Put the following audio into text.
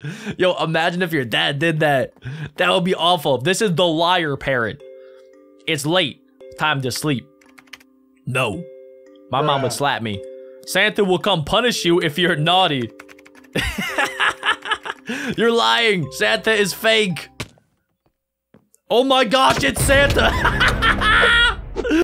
Yo, imagine if your dad did that. That would be awful. This is the liar parent. It's late. Time to sleep. No. My mom would slap me. Santa will come punish you if you're naughty. you're lying. Santa is fake. Oh my gosh, it's Santa.